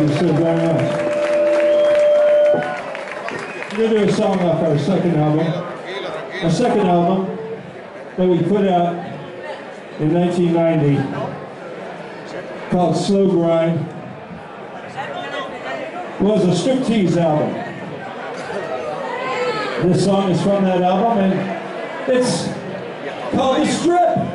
You so very much. We're going to do a song off our second album. Our second album that we put out in 1990 called Slow Grind It was a striptease album. This song is from that album and it's called The Strip.